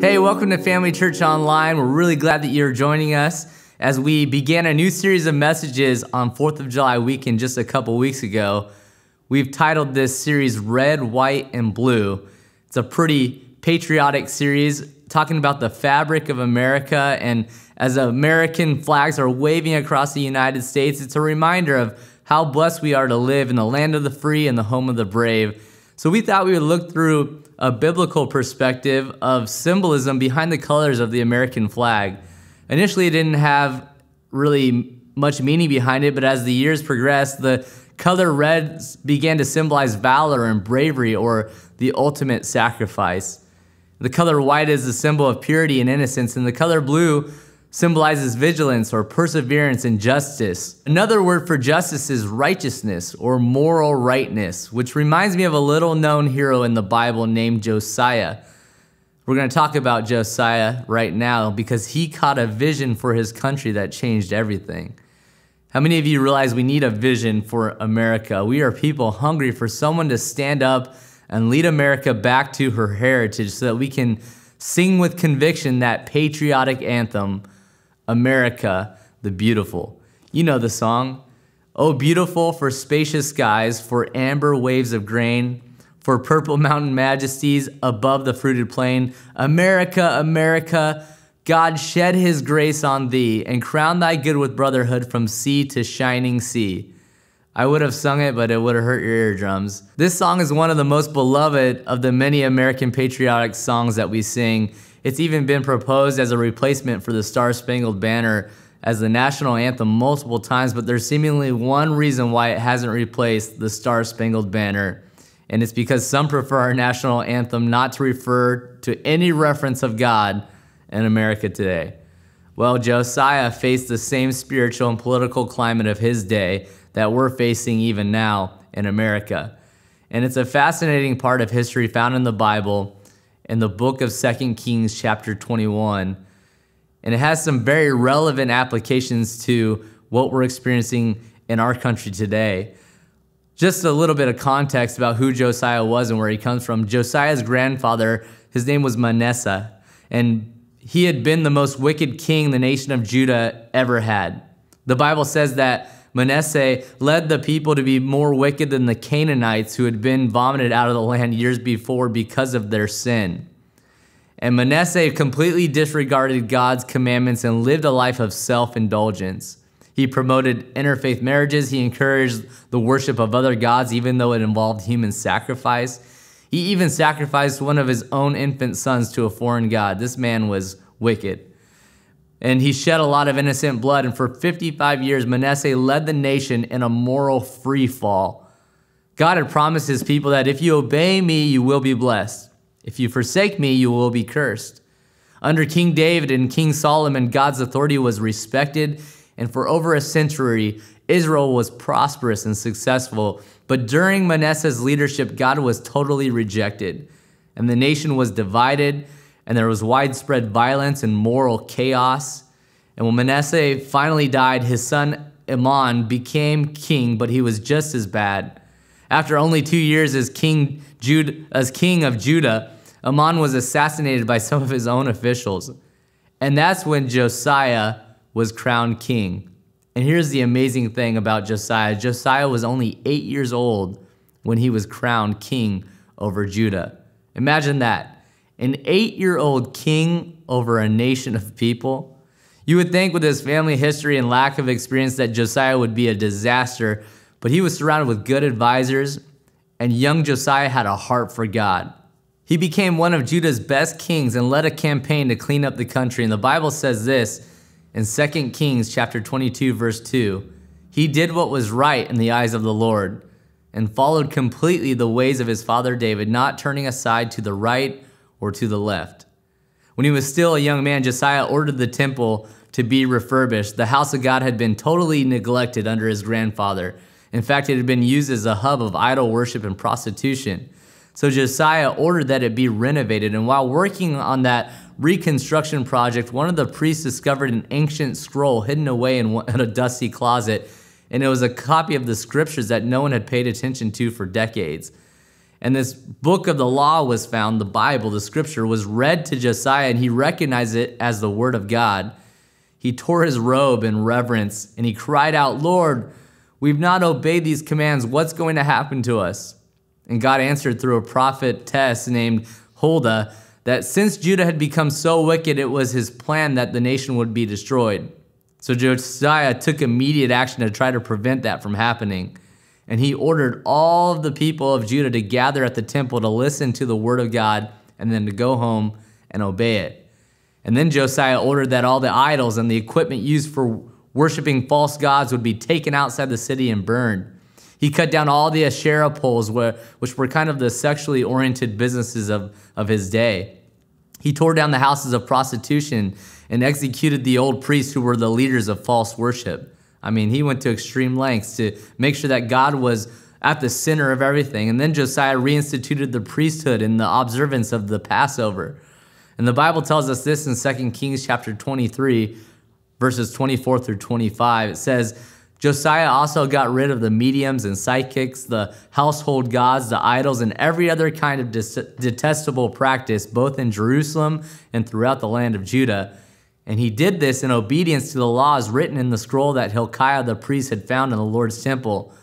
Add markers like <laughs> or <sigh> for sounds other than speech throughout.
Hey, welcome to Family Church Online. We're really glad that you're joining us as we began a new series of messages on 4th of July weekend just a couple weeks ago. We've titled this series Red, White, and Blue. It's a pretty patriotic series talking about the fabric of America. And as American flags are waving across the United States, it's a reminder of how blessed we are to live in the land of the free and the home of the brave. So we thought we would look through a biblical perspective of symbolism behind the colors of the American flag. Initially, it didn't have really much meaning behind it, but as the years progressed, the color red began to symbolize valor and bravery or the ultimate sacrifice. The color white is a symbol of purity and innocence, and the color blue symbolizes vigilance or perseverance and justice. Another word for justice is righteousness or moral rightness, which reminds me of a little known hero in the Bible named Josiah. We're going to talk about Josiah right now because he caught a vision for his country that changed everything. How many of you realize we need a vision for America? We are people hungry for someone to stand up and lead America back to her heritage so that we can sing with conviction that patriotic anthem America the Beautiful. You know the song. Oh, beautiful for spacious skies, for amber waves of grain, for purple mountain majesties above the fruited plain. America, America, God shed his grace on thee and crown thy good with brotherhood from sea to shining sea. I would have sung it, but it would have hurt your eardrums. This song is one of the most beloved of the many American patriotic songs that we sing. It's even been proposed as a replacement for the Star Spangled Banner as the national anthem multiple times, but there's seemingly one reason why it hasn't replaced the Star Spangled Banner. And it's because some prefer our national anthem not to refer to any reference of God in America today. Well, Josiah faced the same spiritual and political climate of his day that we're facing even now in America. And it's a fascinating part of history found in the Bible in the book of Second Kings, chapter 21. And it has some very relevant applications to what we're experiencing in our country today. Just a little bit of context about who Josiah was and where he comes from. Josiah's grandfather, his name was Manasseh, and he had been the most wicked king the nation of Judah ever had. The Bible says that Manasseh led the people to be more wicked than the Canaanites who had been vomited out of the land years before because of their sin. And Manasseh completely disregarded God's commandments and lived a life of self indulgence. He promoted interfaith marriages. He encouraged the worship of other gods, even though it involved human sacrifice. He even sacrificed one of his own infant sons to a foreign god. This man was wicked and he shed a lot of innocent blood. And for 55 years, Manasseh led the nation in a moral free fall. God had promised his people that if you obey me, you will be blessed. If you forsake me, you will be cursed. Under King David and King Solomon, God's authority was respected, and for over a century, Israel was prosperous and successful. But during Manasseh's leadership, God was totally rejected, and the nation was divided and there was widespread violence and moral chaos. And when Manasseh finally died, his son Amon became king, but he was just as bad. After only two years as king, Jude, as king of Judah, Amon was assassinated by some of his own officials. And that's when Josiah was crowned king. And here's the amazing thing about Josiah Josiah was only eight years old when he was crowned king over Judah. Imagine that an eight year old king over a nation of people. You would think, with his family history and lack of experience, that Josiah would be a disaster, but he was surrounded with good advisors, and young Josiah had a heart for God. He became one of Judah's best kings and led a campaign to clean up the country. And the Bible says this in 2 Kings chapter 22 verse 2. He did what was right in the eyes of the Lord and followed completely the ways of his father David, not turning aside to the right or to the left. When he was still a young man, Josiah ordered the temple to be refurbished. The house of God had been totally neglected under his grandfather. In fact, it had been used as a hub of idol worship and prostitution. So Josiah ordered that it be renovated. And while working on that reconstruction project, one of the priests discovered an ancient scroll hidden away in <laughs> a dusty closet. And it was a copy of the scriptures that no one had paid attention to for decades. And this book of the law was found, the Bible, the scripture, was read to Josiah, and he recognized it as the word of God. He tore his robe in reverence, and he cried out, Lord, we've not obeyed these commands. What's going to happen to us? And God answered through a prophetess named Huldah that since Judah had become so wicked, it was his plan that the nation would be destroyed. So Josiah took immediate action to try to prevent that from happening. And he ordered all of the people of Judah to gather at the temple to listen to the word of God and then to go home and obey it. And then Josiah ordered that all the idols and the equipment used for worshiping false gods would be taken outside the city and burned. He cut down all the Asherah poles, which were kind of the sexually oriented businesses of, of his day. He tore down the houses of prostitution and executed the old priests who were the leaders of false worship. I mean, he went to extreme lengths to make sure that God was at the center of everything. And then Josiah reinstituted the priesthood and the observance of the Passover. And the Bible tells us this in 2 Kings chapter 23, verses 24 through 25. It says, Josiah also got rid of the mediums and psychics, the household gods, the idols, and every other kind of detestable practice, both in Jerusalem and throughout the land of Judah. And he did this in obedience to the laws written in the scroll that Hilkiah the priest had found in the Lord's temple.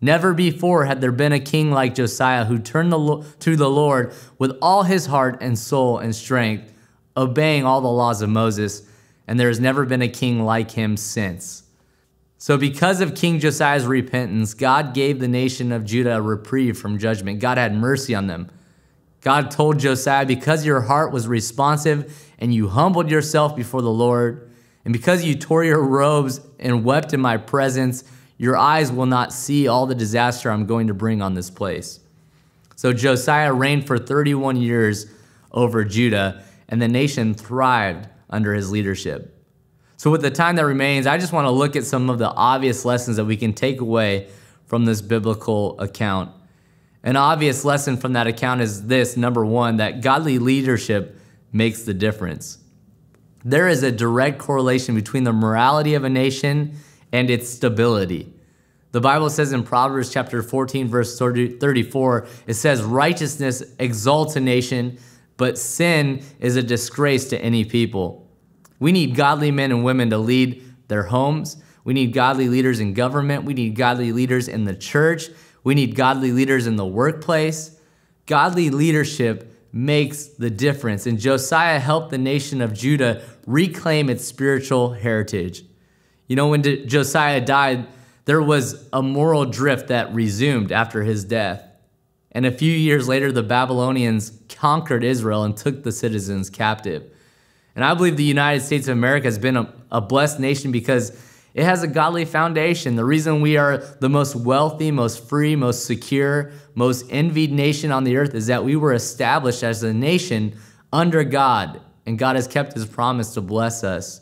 Never before had there been a king like Josiah who turned to the Lord with all his heart and soul and strength, obeying all the laws of Moses, and there has never been a king like him since. So, because of King Josiah's repentance, God gave the nation of Judah a reprieve from judgment. God had mercy on them. God told Josiah, Because your heart was responsive and you humbled yourself before the Lord, and because you tore your robes and wept in my presence, your eyes will not see all the disaster I'm going to bring on this place. So Josiah reigned for 31 years over Judah, and the nation thrived under his leadership. So, with the time that remains, I just want to look at some of the obvious lessons that we can take away from this biblical account. An obvious lesson from that account is this number one, that godly leadership makes the difference. There is a direct correlation between the morality of a nation and its stability. The Bible says in Proverbs chapter 14, verse 34, it says, Righteousness exalts a nation, but sin is a disgrace to any people. We need godly men and women to lead their homes. We need godly leaders in government. We need godly leaders in the church. We need godly leaders in the workplace. Godly leadership makes the difference. And Josiah helped the nation of Judah reclaim its spiritual heritage. You know, when Josiah died, there was a moral drift that resumed after his death. And a few years later, the Babylonians conquered Israel and took the citizens captive. And I believe the United States of America has been a, a blessed nation because it has a godly foundation. The reason we are the most wealthy, most free, most secure, most envied nation on the earth is that we were established as a nation under God, and God has kept his promise to bless us.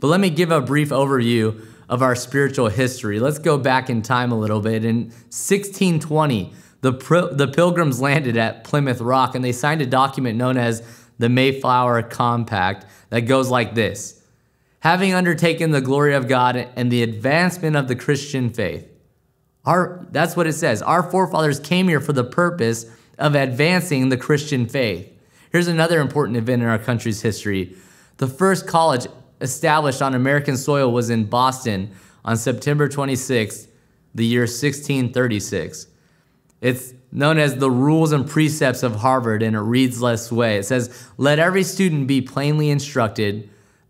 But let me give a brief overview of our spiritual history. Let's go back in time a little bit. In 1620, the, the pilgrims landed at Plymouth Rock and they signed a document known as the Mayflower Compact that goes like this Having undertaken the glory of God and the advancement of the Christian faith. Our, that's what it says. Our forefathers came here for the purpose of advancing the Christian faith. Here's another important event in our country's history. The first college established on American soil was in Boston on September 26, the year 1636. It's known as the Rules and Precepts of Harvard, and it reads this way It says, Let every student be plainly instructed.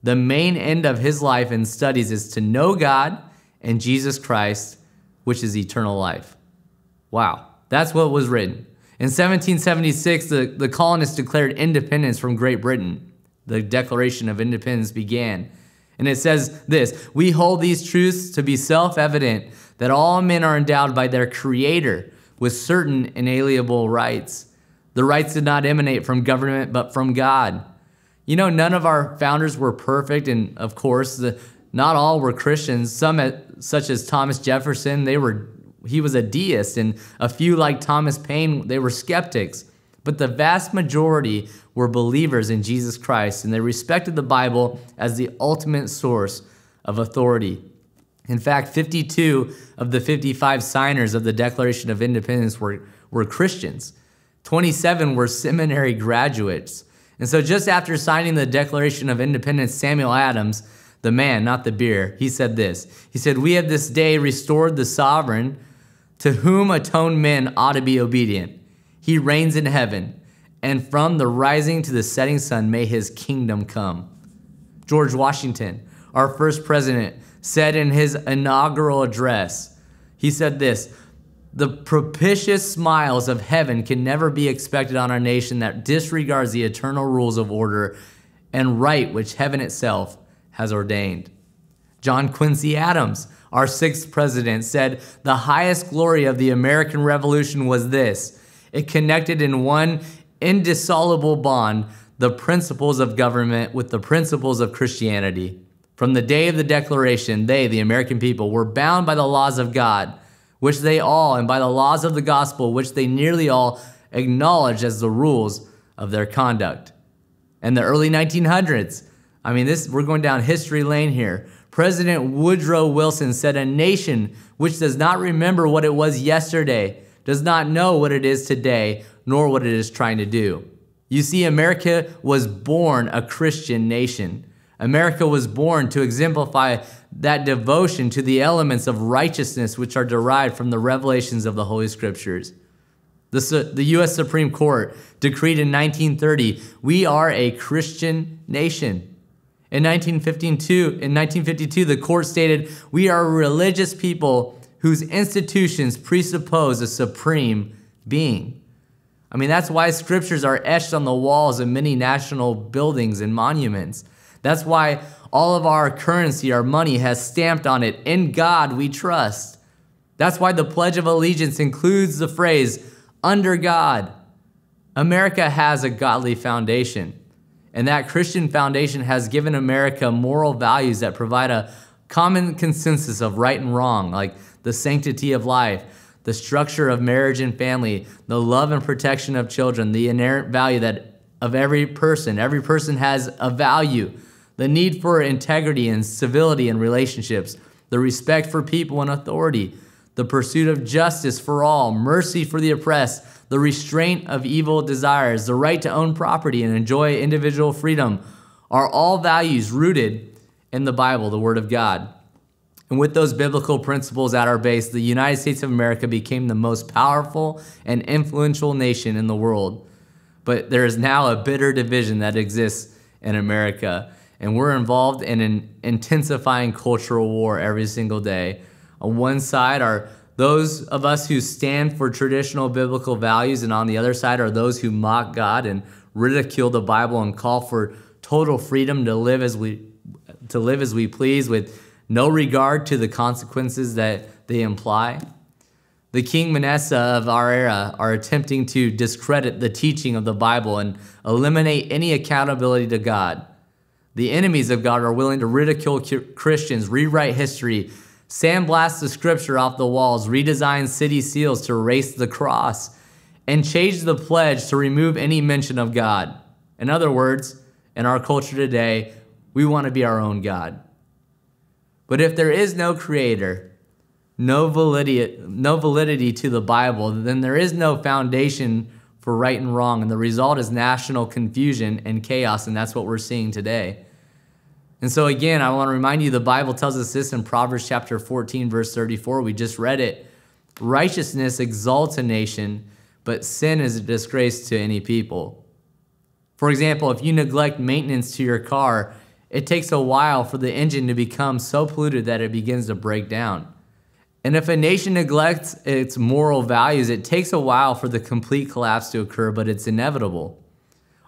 The main end of his life and studies is to know God and Jesus Christ, which is eternal life. Wow, that's what was written. In 1776, the, the colonists declared independence from Great Britain. The Declaration of Independence began. And it says this We hold these truths to be self evident that all men are endowed by their Creator with certain inalienable rights. The rights did not emanate from government, but from God. You know, none of our founders were perfect, and of course, the, not all were Christians. Some, such as Thomas Jefferson, they were he was a deist, and a few like Thomas Paine, they were skeptics. But the vast majority were believers in Jesus Christ, and they respected the Bible as the ultimate source of authority. In fact, 52 of the 55 signers of the Declaration of Independence were, were Christians. 27 were seminary graduates. And so, just after signing the Declaration of Independence, Samuel Adams, the man, not the beer, he said this. He said, We have this day restored the sovereign to whom atoned men ought to be obedient. He reigns in heaven, and from the rising to the setting sun may his kingdom come. George Washington, our first president, said in his inaugural address, he said this The propitious smiles of heaven can never be expected on a nation that disregards the eternal rules of order and right which heaven itself has ordained. John Quincy Adams, our sixth president, said the highest glory of the American Revolution was this it connected in one indissoluble bond the principles of government with the principles of Christianity. From the day of the Declaration, they, the American people, were bound by the laws of God, which they all, and by the laws of the gospel, which they nearly all acknowledged as the rules of their conduct. In the early 1900s, I mean, this we're going down history lane here. President Woodrow Wilson said, A nation which does not remember what it was yesterday does not know what it is today, nor what it is trying to do. You see, America was born a Christian nation. America was born to exemplify that devotion to the elements of righteousness which are derived from the revelations of the Holy Scriptures. The, the U.S. Supreme Court decreed in 1930 we are a Christian nation. In 1952, in 1952, the court stated we are a religious people whose institutions presuppose a supreme being. I mean, that's why scriptures are etched on the walls of many national buildings and monuments. That's why all of our currency, our money, has stamped on it, In God we trust. That's why the Pledge of Allegiance includes the phrase, under God. America has a godly foundation. And that Christian foundation has given America moral values that provide a common consensus of right and wrong, like the sanctity of life, the structure of marriage and family, the love and protection of children, the inherent value that of every person. Every person has a value the need for integrity and civility in relationships, the respect for people and authority, the pursuit of justice for all, mercy for the oppressed, the restraint of evil desires, the right to own property and enjoy individual freedom are all values rooted in the Bible, the Word of God. And with those biblical principles at our base, the United States of America became the most powerful and influential nation in the world. But there is now a bitter division that exists in America and we're involved in an intensifying cultural war every single day. On one side are those of us who stand for traditional biblical values, and on the other side are those who mock God and ridicule the Bible and call for total freedom to live as we to live as we please with no regard to the consequences that they imply. The King Manasseh of our era are attempting to discredit the teaching of the Bible and eliminate any accountability to God. The enemies of God are willing to ridicule Christians, rewrite history, sandblast the scripture off the walls, redesign city seals to erase the cross, and change the pledge to remove any mention of God. In other words, in our culture today, we want to be our own God. But if there is no creator, no validity, no validity to the Bible, then there is no foundation for right and wrong. And the result is national confusion and chaos, and that's what we're seeing today. And so, again, I want to remind you the Bible tells us this in Proverbs chapter 14, verse 34. We just read it. Righteousness exalts a nation, but sin is a disgrace to any people. For example, if you neglect maintenance to your car, it takes a while for the engine to become so polluted that it begins to break down. And if a nation neglects its moral values, it takes a while for the complete collapse to occur, but it's inevitable.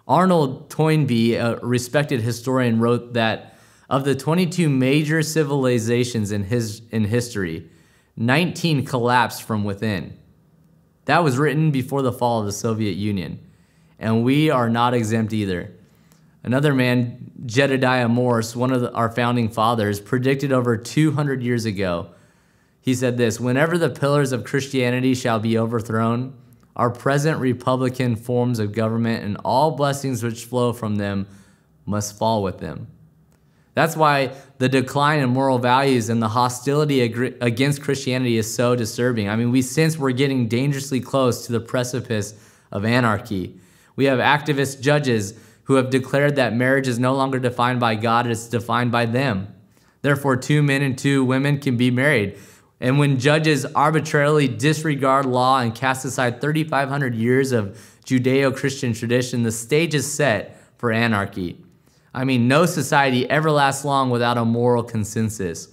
Arnold Toynbee, a respected historian, wrote that of the 22 major civilizations in, his, in history, 19 collapsed from within. That was written before the fall of the Soviet Union, and we are not exempt either. Another man, Jedediah Morse, one of the, our founding fathers, predicted over 200 years ago. He said this Whenever the pillars of Christianity shall be overthrown, our present republican forms of government and all blessings which flow from them must fall with them. That's why the decline in moral values and the hostility against Christianity is so disturbing. I mean, we sense we're getting dangerously close to the precipice of anarchy. We have activist judges who have declared that marriage is no longer defined by God, it's defined by them. Therefore, two men and two women can be married. And when judges arbitrarily disregard law and cast aside 3,500 years of Judeo Christian tradition, the stage is set for anarchy. I mean, no society ever lasts long without a moral consensus.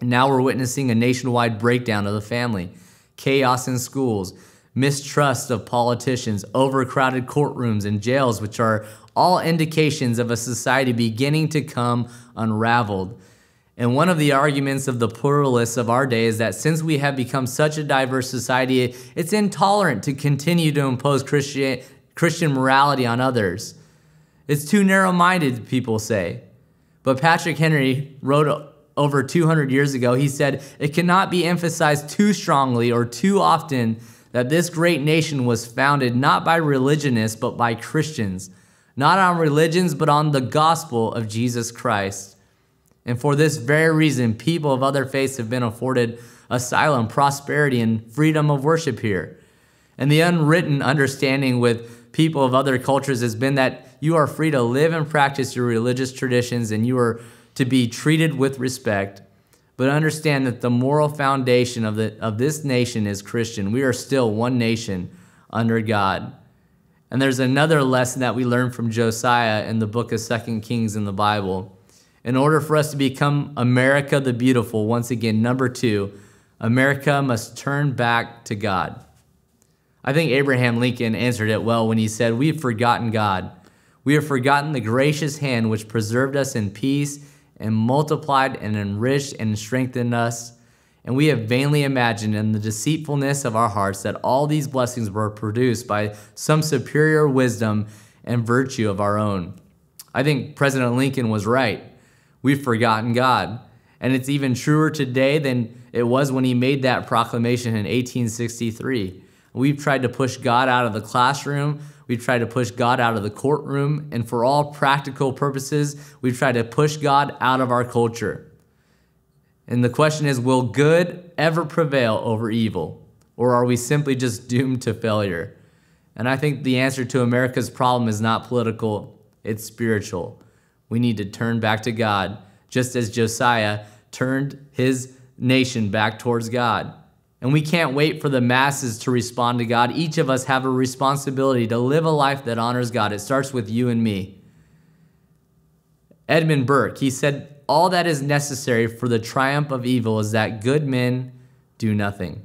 Now we're witnessing a nationwide breakdown of the family, chaos in schools, mistrust of politicians, overcrowded courtrooms and jails, which are all indications of a society beginning to come unraveled. And one of the arguments of the pluralists of our day is that since we have become such a diverse society, it's intolerant to continue to impose Christian, Christian morality on others. It's too narrow minded, people say. But Patrick Henry wrote over 200 years ago, he said, It cannot be emphasized too strongly or too often that this great nation was founded not by religionists, but by Christians, not on religions, but on the gospel of Jesus Christ. And for this very reason, people of other faiths have been afforded asylum, prosperity, and freedom of worship here. And the unwritten understanding with people of other cultures has been that you are free to live and practice your religious traditions and you are to be treated with respect. But understand that the moral foundation of, the, of this nation is Christian. We are still one nation under God. And there's another lesson that we learn from Josiah in the book of Second Kings in the Bible. In order for us to become America the Beautiful, once again, number two, America must turn back to God. I think Abraham Lincoln answered it well when he said, We've forgotten God. We have forgotten the gracious hand which preserved us in peace and multiplied and enriched and strengthened us. And we have vainly imagined in the deceitfulness of our hearts that all these blessings were produced by some superior wisdom and virtue of our own. I think President Lincoln was right. We've forgotten God. And it's even truer today than it was when he made that proclamation in 1863. We've tried to push God out of the classroom. We've tried to push God out of the courtroom. And for all practical purposes, we try to push God out of our culture. And the question is will good ever prevail over evil? Or are we simply just doomed to failure? And I think the answer to America's problem is not political, it's spiritual. We need to turn back to God, just as Josiah turned his nation back towards God. And we can't wait for the masses to respond to God. Each of us have a responsibility to live a life that honors God. It starts with you and me. Edmund Burke, he said, All that is necessary for the triumph of evil is that good men do nothing.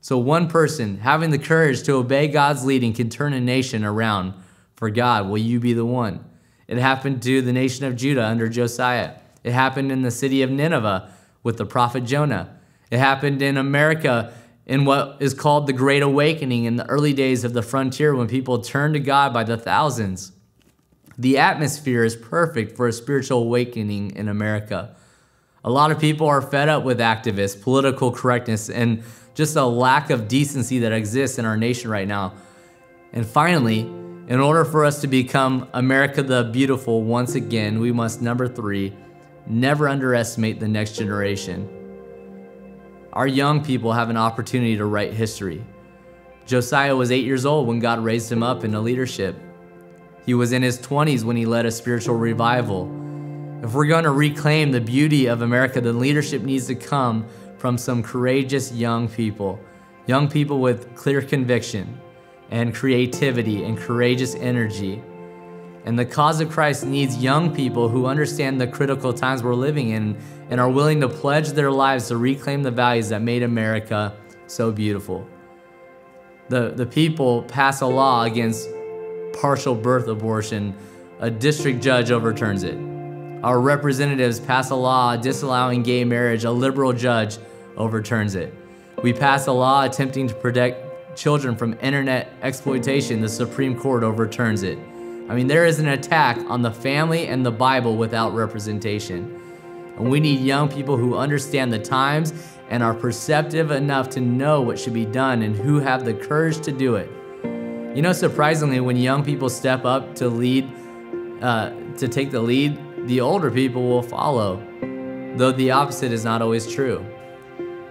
So, one person having the courage to obey God's leading can turn a nation around for God. Will you be the one? It happened to the nation of Judah under Josiah. It happened in the city of Nineveh with the prophet Jonah. It happened in America in what is called the Great Awakening in the early days of the frontier when people turned to God by the thousands. The atmosphere is perfect for a spiritual awakening in America. A lot of people are fed up with activists, political correctness, and just a lack of decency that exists in our nation right now. And finally, in order for us to become America the Beautiful once again, we must, number three, never underestimate the next generation. Our young people have an opportunity to write history. Josiah was eight years old when God raised him up into leadership. He was in his 20s when he led a spiritual revival. If we're going to reclaim the beauty of America, then leadership needs to come from some courageous young people, young people with clear conviction and creativity and courageous energy and the cause of Christ needs young people who understand the critical times we're living in and are willing to pledge their lives to reclaim the values that made America so beautiful. The, the people pass a law against partial birth abortion, a district judge overturns it. Our representatives pass a law disallowing gay marriage, a liberal judge overturns it. We pass a law attempting to protect children from internet exploitation, the Supreme Court overturns it. I mean, there is an attack on the family and the Bible without representation. And we need young people who understand the times and are perceptive enough to know what should be done and who have the courage to do it. You know, surprisingly, when young people step up to lead, uh, to take the lead, the older people will follow, though the opposite is not always true.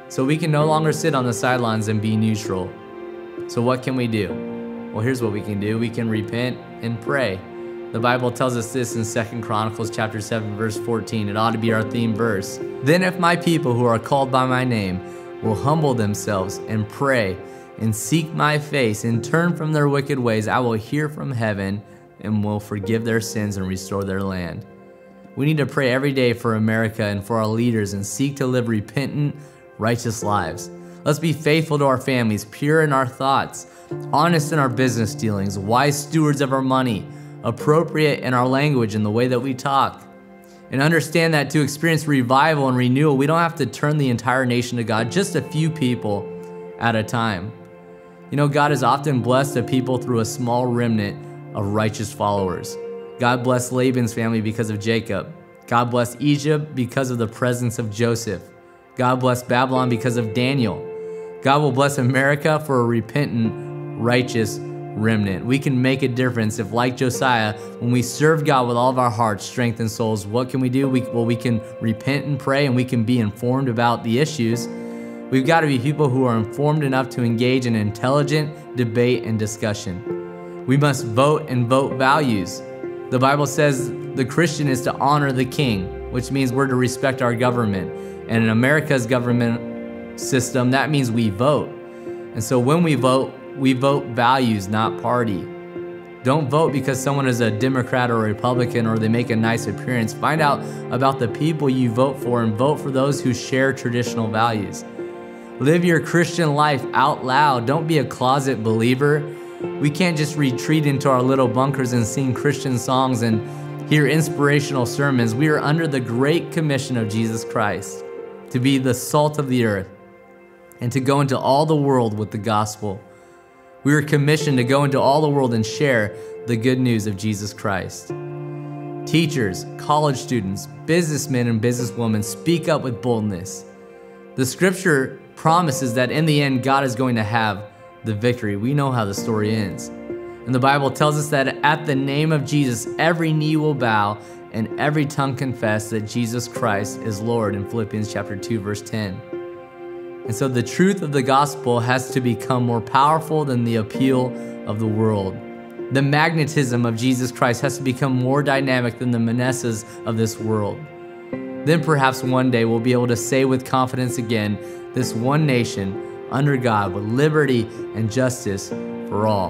So we can no longer sit on the sidelines and be neutral. So, what can we do? Well, here's what we can do we can repent and pray. The Bible tells us this in Second Chronicles chapter 7 verse 14. It ought to be our theme verse. Then if my people who are called by my name will humble themselves and pray and seek my face and turn from their wicked ways, I will hear from heaven and will forgive their sins and restore their land. We need to pray every day for America and for our leaders and seek to live repentant, righteous lives. Let's be faithful to our families, pure in our thoughts, honest in our business dealings, wise stewards of our money, appropriate in our language and the way that we talk. And understand that to experience revival and renewal, we don't have to turn the entire nation to God, just a few people at a time. You know, God has often blessed a people through a small remnant of righteous followers. God blessed Laban's family because of Jacob. God blessed Egypt because of the presence of Joseph. God blessed Babylon because of Daniel. God will bless America for a repentant, righteous remnant. We can make a difference if, like Josiah, when we serve God with all of our hearts, strength, and souls, what can we do? We, well, we can repent and pray and we can be informed about the issues. We've got to be people who are informed enough to engage in intelligent debate and discussion. We must vote and vote values. The Bible says the Christian is to honor the king, which means we're to respect our government. And in America's government system, that means we vote. And so when we vote, we vote values, not party. Don't vote because someone is a Democrat or a Republican or they make a nice appearance. Find out about the people you vote for and vote for those who share traditional values. Live your Christian life out loud. Don't be a closet believer. We can't just retreat into our little bunkers and sing Christian songs and hear inspirational sermons. We are under the great commission of Jesus Christ to be the salt of the earth and to go into all the world with the gospel. We were commissioned to go into all the world and share the good news of Jesus Christ. Teachers, college students, businessmen, and businesswomen speak up with boldness. The scripture promises that in the end, God is going to have the victory. We know how the story ends. And the Bible tells us that at the name of Jesus, every knee will bow and every tongue confess that Jesus Christ is Lord in Philippians chapter 2 verse 10. And so the truth of the gospel has to become more powerful than the appeal of the world. The magnetism of Jesus Christ has to become more dynamic than the Manassehs of this world. Then perhaps one day we'll be able to say with confidence again, this one nation under God with liberty and justice for all.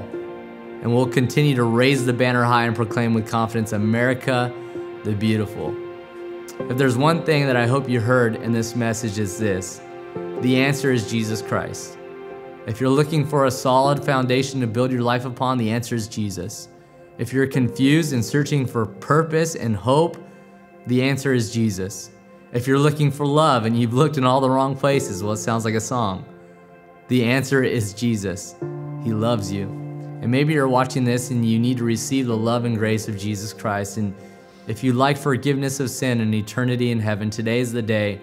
And we'll continue to raise the banner high and proclaim with confidence America the beautiful. If there's one thing that I hope you heard in this message is this the answer is Jesus Christ. If you're looking for a solid foundation to build your life upon, the answer is Jesus. If you're confused and searching for purpose and hope, the answer is Jesus. If you're looking for love and you've looked in all the wrong places, well, it sounds like a song. The answer is Jesus. He loves you. And maybe you're watching this and you need to receive the love and grace of Jesus Christ. And if you'd like forgiveness of sin and eternity in heaven, today is the day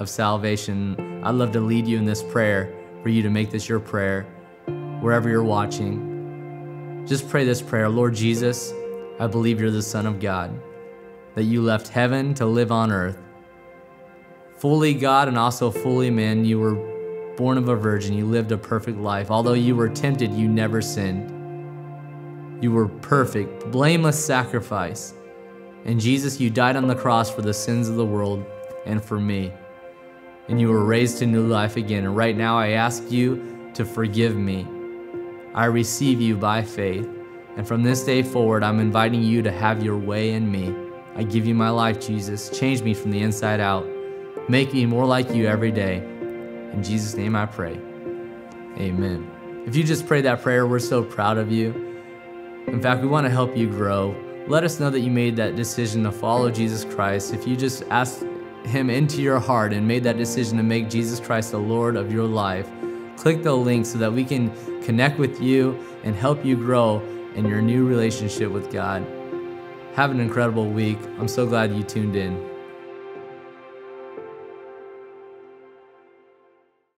of salvation. I'd love to lead you in this prayer for you to make this your prayer wherever you're watching. Just pray this prayer Lord Jesus, I believe you're the Son of God, that you left heaven to live on earth. Fully God and also fully man, you were born of a virgin, you lived a perfect life. Although you were tempted, you never sinned. You were perfect, blameless sacrifice. And Jesus, you died on the cross for the sins of the world and for me and you were raised to new life again. And right now, I ask you to forgive me. I receive you by faith. And from this day forward, I'm inviting you to have your way in me. I give you my life, Jesus. Change me from the inside out. Make me more like you every day. In Jesus' name I pray. Amen. If you just prayed that prayer, we're so proud of you. In fact, we want to help you grow. Let us know that you made that decision to follow Jesus Christ. If you just asked him into your heart and made that decision to make Jesus Christ the Lord of your life, click the link so that we can connect with you and help you grow in your new relationship with God. Have an incredible week. I'm so glad you tuned in.